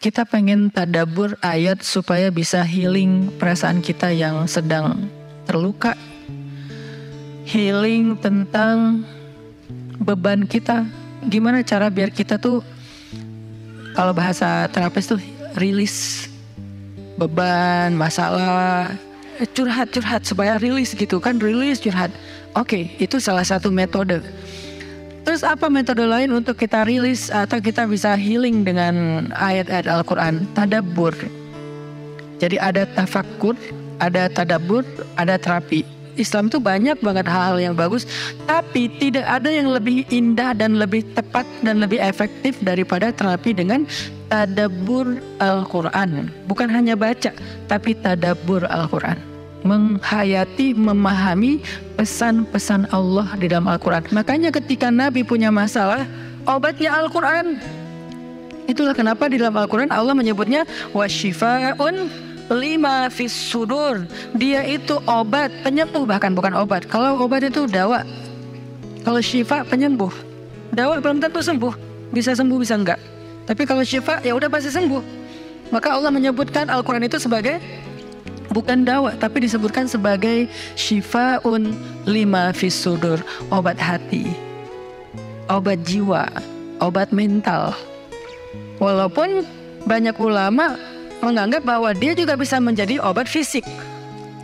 kita pengen tadabur ayat supaya bisa healing perasaan kita yang sedang terluka. Healing tentang beban kita. Gimana cara biar kita tuh kalau bahasa terapis tuh rilis beban, masalah, curhat-curhat supaya rilis gitu kan rilis curhat. Oke, itu salah satu metode. Terus apa metode lain untuk kita rilis atau kita bisa healing dengan ayat-ayat Al-Quran? Tadabur. Jadi ada tafakur, ada tadabur, ada terapi. Islam itu banyak banget hal-hal yang bagus, tapi tidak ada yang lebih indah dan lebih tepat dan lebih efektif daripada terapi dengan tadabur Al-Quran. Bukan hanya baca, tapi tadabur Al-Quran menghayati, memahami pesan-pesan Allah di dalam Al-Quran. Makanya ketika Nabi punya masalah, obatnya Al-Quran. Itulah kenapa di dalam Al-Quran Allah menyebutnya wasyifaun lima fis sudur. Dia itu obat, penyembuh bahkan bukan obat. Kalau obat itu dawa. Kalau syifa penyembuh. Dawa belum tentu sembuh. Bisa sembuh bisa enggak. Tapi kalau syifa ya udah pasti sembuh. Maka Allah menyebutkan Al-Quran itu sebagai bukan dawa tapi disebutkan sebagai syifaun lima fisudur obat hati obat jiwa obat mental. Walaupun banyak ulama menganggap bahwa dia juga bisa menjadi obat fisik.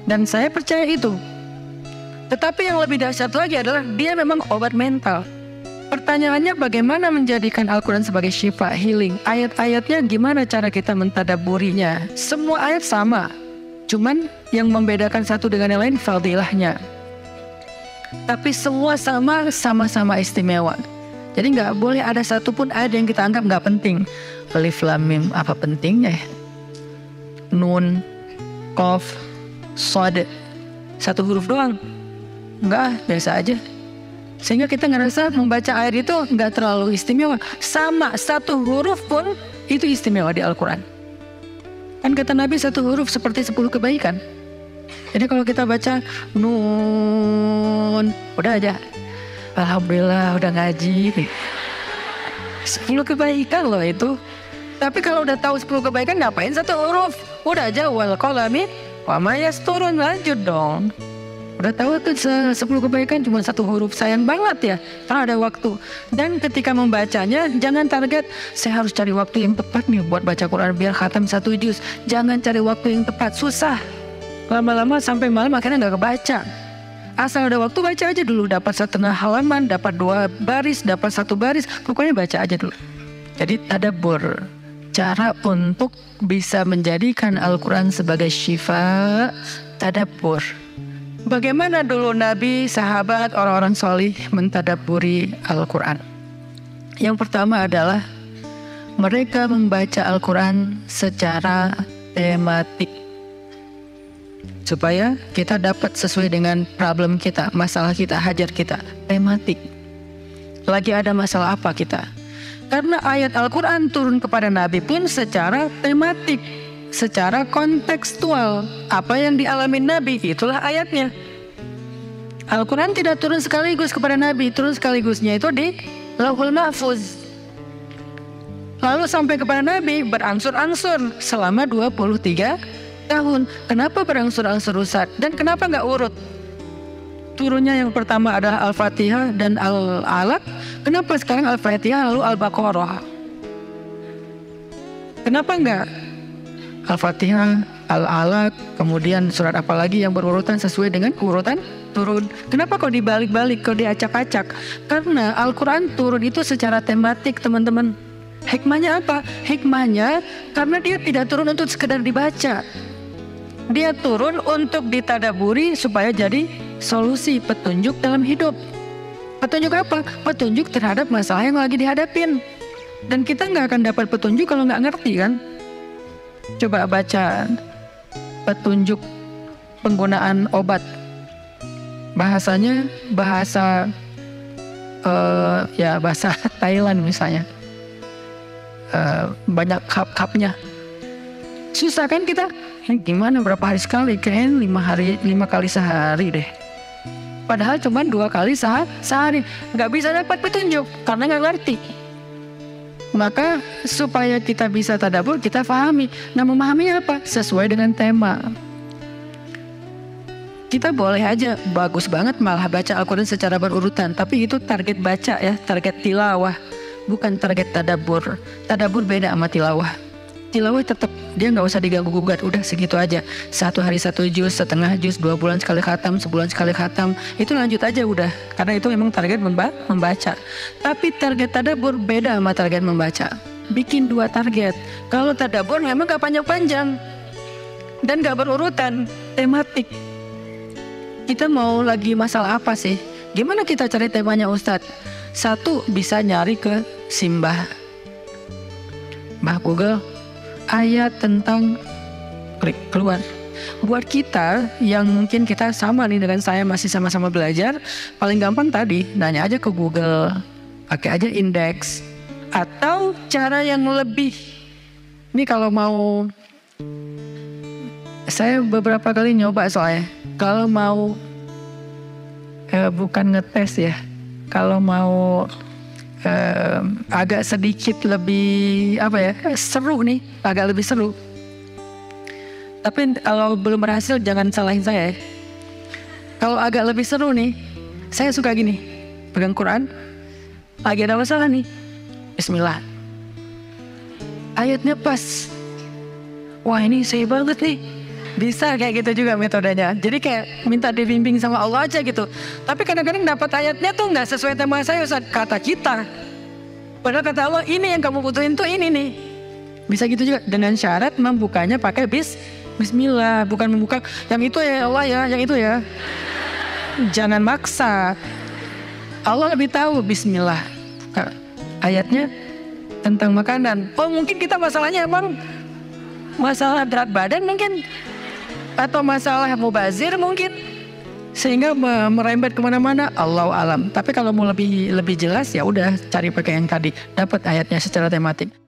Dan saya percaya itu. Tetapi yang lebih dahsyat lagi adalah dia memang obat mental. Pertanyaannya bagaimana menjadikan Al-Quran sebagai syifa healing? Ayat-ayatnya gimana cara kita mentadaburinya? Semua ayat sama, Cuman yang membedakan satu dengan yang lain fadilahnya. Tapi semua sama sama-sama istimewa. Jadi nggak boleh ada satupun ayat yang kita anggap nggak penting. Alif lam mim apa pentingnya ya? Nun, kof, sod, satu huruf doang. Enggak, biasa aja. Sehingga kita ngerasa membaca ayat itu nggak terlalu istimewa. Sama satu huruf pun itu istimewa di Al-Quran. Kan kata Nabi satu huruf seperti sepuluh kebaikan. Jadi kalau kita baca nun, udah aja. Alhamdulillah udah ngaji. Sepuluh kebaikan loh itu. Tapi kalau udah tahu sepuluh kebaikan ngapain satu huruf? Udah aja wal kolami wa turun lanjut dong. Udah tahu tuh 10 kebaikan cuma satu huruf sayang banget ya karena ada waktu. Dan ketika membacanya jangan target saya harus cari waktu yang tepat nih buat baca Quran biar khatam satu juz. Jangan cari waktu yang tepat susah. Lama-lama sampai malam akhirnya nggak kebaca. Asal ada waktu baca aja dulu dapat setengah halaman, dapat dua baris, dapat satu baris, pokoknya baca aja dulu. Jadi tadabur cara untuk bisa menjadikan Al-Quran sebagai syifa tadabur. Bagaimana dulu Nabi, sahabat, orang-orang solih mentadaburi Al-Quran? Yang pertama adalah mereka membaca Al-Quran secara tematik. Supaya kita dapat sesuai dengan problem kita, masalah kita, hajar kita. Tematik. Lagi ada masalah apa kita? Karena ayat Al-Quran turun kepada Nabi pun secara tematik secara kontekstual. Apa yang dialami Nabi, itulah ayatnya. Al-Quran tidak turun sekaligus kepada Nabi, turun sekaligusnya itu di Lauhul Mahfuz. Lalu sampai kepada Nabi berangsur-angsur selama 23 tahun. Kenapa berangsur-angsur Ustaz? Dan kenapa nggak urut? Turunnya yang pertama adalah Al-Fatihah dan Al-Alaq. Kenapa sekarang Al-Fatihah lalu Al-Baqarah? Kenapa enggak Al-Fatihah, Al-Alaq, kemudian surat apa lagi yang berurutan sesuai dengan urutan turun. Kenapa kok dibalik-balik, kok diacak-acak? Karena Al-Quran turun itu secara tematik teman-teman. Hikmahnya apa? Hikmahnya karena dia tidak turun untuk sekedar dibaca. Dia turun untuk ditadaburi supaya jadi solusi petunjuk dalam hidup. Petunjuk apa? Petunjuk terhadap masalah yang lagi dihadapin. Dan kita nggak akan dapat petunjuk kalau nggak ngerti kan? Coba baca petunjuk penggunaan obat. Bahasanya bahasa uh, ya bahasa Thailand misalnya. Uh, banyak cup-cupnya. Susah kan kita? Eh, gimana berapa hari sekali? Kayaknya lima hari lima kali sehari deh. Padahal cuma dua kali sehari. Nggak bisa dapat petunjuk karena nggak ngerti. Maka supaya kita bisa tadabur, kita pahami. Nah memahami apa? Sesuai dengan tema. Kita boleh aja bagus banget malah baca Al-Quran secara berurutan. Tapi itu target baca ya, target tilawah. Bukan target tadabur. Tadabur beda sama tilawah. Tilawah tetap dia nggak usah diganggu gugat udah segitu aja. Satu hari satu jus setengah jus dua bulan sekali khatam sebulan sekali khatam. Itu lanjut aja udah karena itu memang target memba membaca. Tapi target tadabur beda sama target membaca. Bikin dua target. Kalau tadabur memang gak panjang-panjang dan gak berurutan tematik. Kita mau lagi masalah apa sih? Gimana kita cari temanya Ustadz? Satu bisa nyari ke Simbah. Mbah Google ayat tentang klik keluar. Buat kita yang mungkin kita sama nih dengan saya masih sama-sama belajar, paling gampang tadi nanya aja ke Google, pakai aja indeks atau cara yang lebih. Ini kalau mau saya beberapa kali nyoba soalnya kalau mau eh, bukan ngetes ya, kalau mau uh, agak sedikit lebih apa ya seru nih agak lebih seru. Tapi kalau belum berhasil jangan salahin saya ya. kalau agak lebih seru nih saya suka gini pegang Quran. Lagi ada masalah nih Bismillah. Ayatnya pas. Wah ini saya banget nih bisa kayak gitu juga metodenya. Jadi kayak minta dibimbing sama Allah aja gitu. Tapi kadang-kadang dapat ayatnya tuh nggak sesuai tema saya Ustaz. Kata kita. Padahal kata Allah ini yang kamu butuhin tuh ini nih. Bisa gitu juga dengan syarat membukanya pakai bis Bismillah, bukan membuka yang itu ya Allah ya, yang itu ya. Jangan maksa. Allah lebih tahu Bismillah. Ayatnya tentang makanan. Oh mungkin kita masalahnya emang masalah berat badan mungkin atau masalah mubazir mungkin. Sehingga merembet ke mana-mana Allah alam. Tapi kalau mau lebih lebih jelas ya udah cari pakai yang tadi. Dapat ayatnya secara tematik